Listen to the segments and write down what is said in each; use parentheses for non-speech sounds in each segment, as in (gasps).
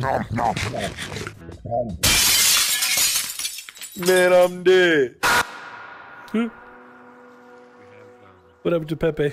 Man, I'm dead. Hmm? What happened to Pepe?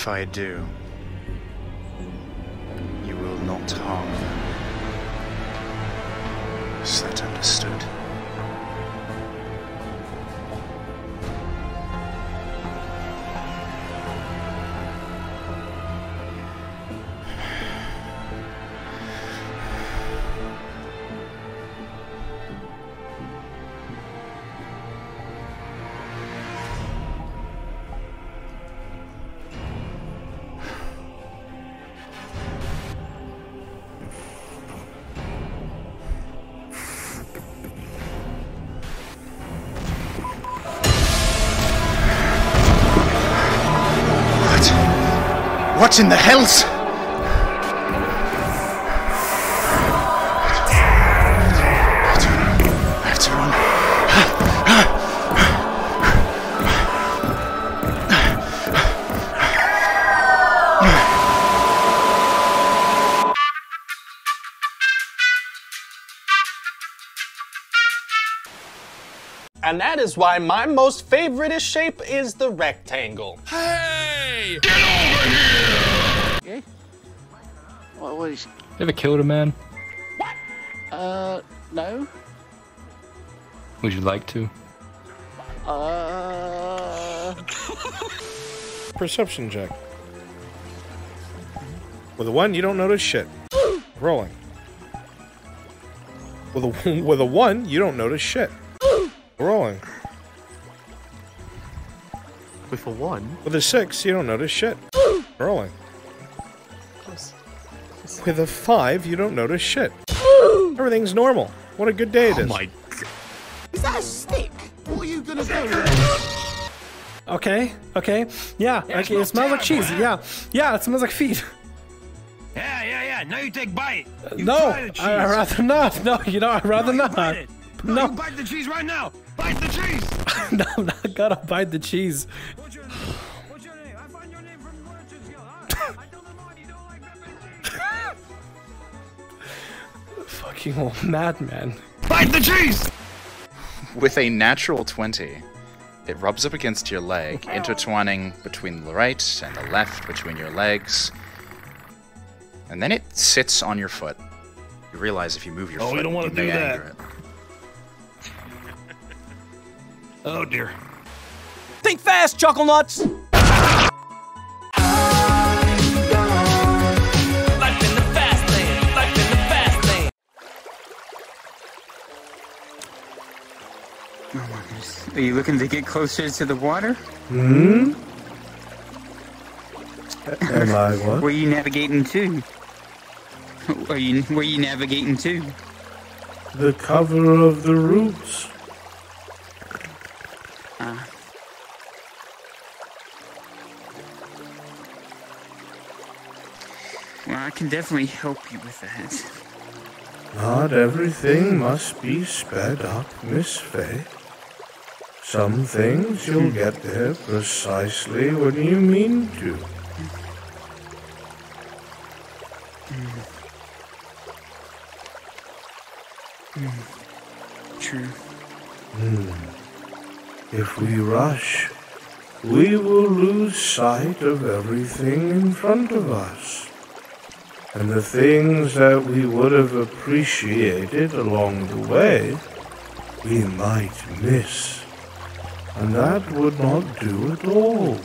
If I do, you will not harm them. Is that understood? What in the hells? Is why my most favorite shape is the rectangle. Hey! Get over here! Okay. What was? You ever killed a man? What? Uh, no. Would you like to? Uh. (laughs) Perception check. With a one, you don't notice shit. Rolling. With a (laughs) with a one, you don't notice shit. Rolling. With a one? With a six, you don't notice shit. (gasps) Rolling. With a five, you don't notice shit. (gasps) Everything's normal. What a good day it oh is. Oh my god. Is that a stick? What are you gonna do? Okay, okay. Yeah, okay, it smells like cheese. Yeah, yeah, it smells like feet. Yeah, yeah, yeah. Now you take bite. Uh, you no, try the cheese. I, I'd rather not. No, you know, I'd rather No, you not. Bite it. No, No. you bite the cheese right now. Bite the cheese. (laughs) no, I'm not gonna bite the cheese. What's your name? What's your name? I found your name from Merchant's Guild. Huh? I told them all you don't like pepper cheese. (laughs) Fucking old madman. Bite the cheese. With a natural 20, it rubs up against your leg, intertwining between the right and the left between your legs. And then it sits on your foot. You realize if you move your Oh, foot, you don't wanna do that. Oh dear. Think fast, Chuckle Nuts! Oh my goodness. Are you looking to get closer to the water? Hmm? (laughs) Am I what? Where you navigating to? Are you where you navigating to? The cover of the roots. Well, I can definitely help you with that. Not everything must be sped up, Miss Faye. Some things you'll get there precisely when you mean to. Hmm. Hmm. True. Hmm. If we rush, we will lose sight of everything in front of us. And the things that we would have appreciated along the way, we might miss. And that would not do at all.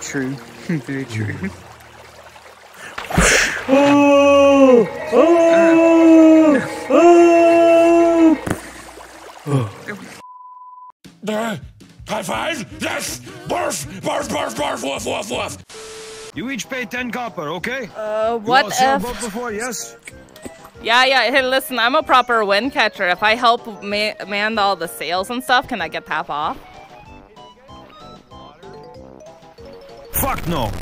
True. (laughs) Very true. (laughs) Oh, High five! Yes! Barf! Barf, barf, barf, woof, woof, woof! You each pay 10 copper, okay? Uh, what all if? sailboat before, yes? Yeah, yeah. Hey, listen, I'm a proper wind catcher. If I help ma- man all the sails and stuff, can I get half off? Fuck no!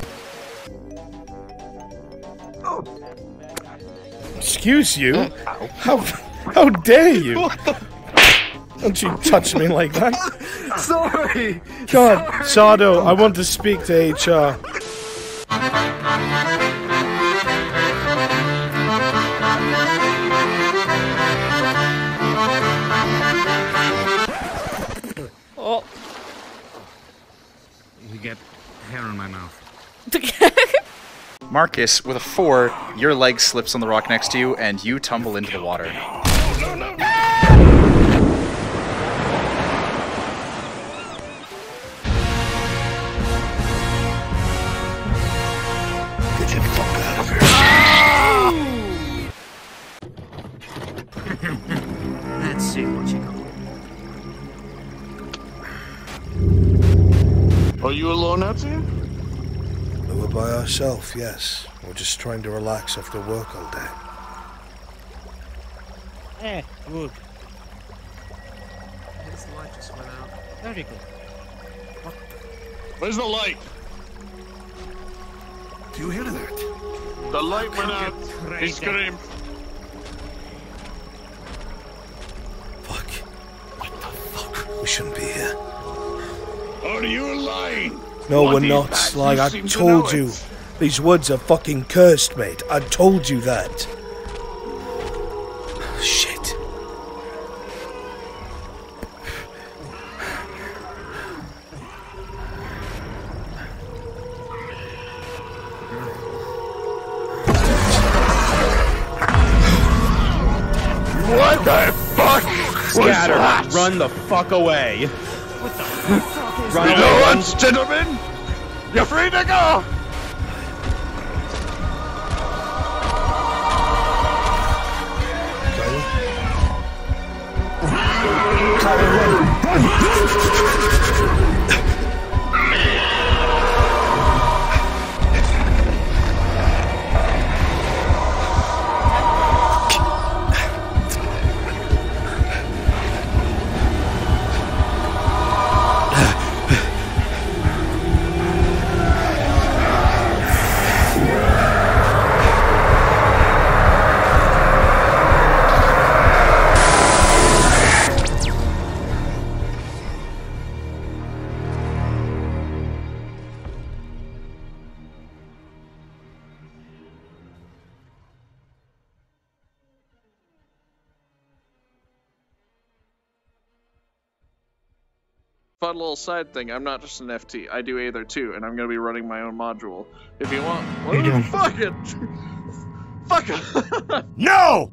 Oh. Excuse you? How how dare you? (laughs) Don't you touch me like that? (laughs) Sorry! God, Sado, I want to speak to HR. Oh. You get hair in my mouth. (laughs) Marcus, with a four, your leg slips on the rock next to you, and you tumble into the water. You alone out here? We were by ourselves, yes. We're just trying to relax after work all day. Eh, good. His light just went out. Very good. Where's the light? Do you hear that? The light went out. He screamed. Fuck. What the fuck? We shouldn't be here. Are you lying? No, What we're not. that? Like, I seem to told you. it. These woods are fucking cursed, mate. I told you that. Shit. What the fuck? Scatter! Run the fuck away! (laughs) Run You away! know Run. what, gentlemen? You're free to go. Fun little side thing. I'm not just an FT. I do Aether too, and I'm gonna be running my own module. If you want, what you doing? Fuck it. (laughs) Fuck it. (laughs) No!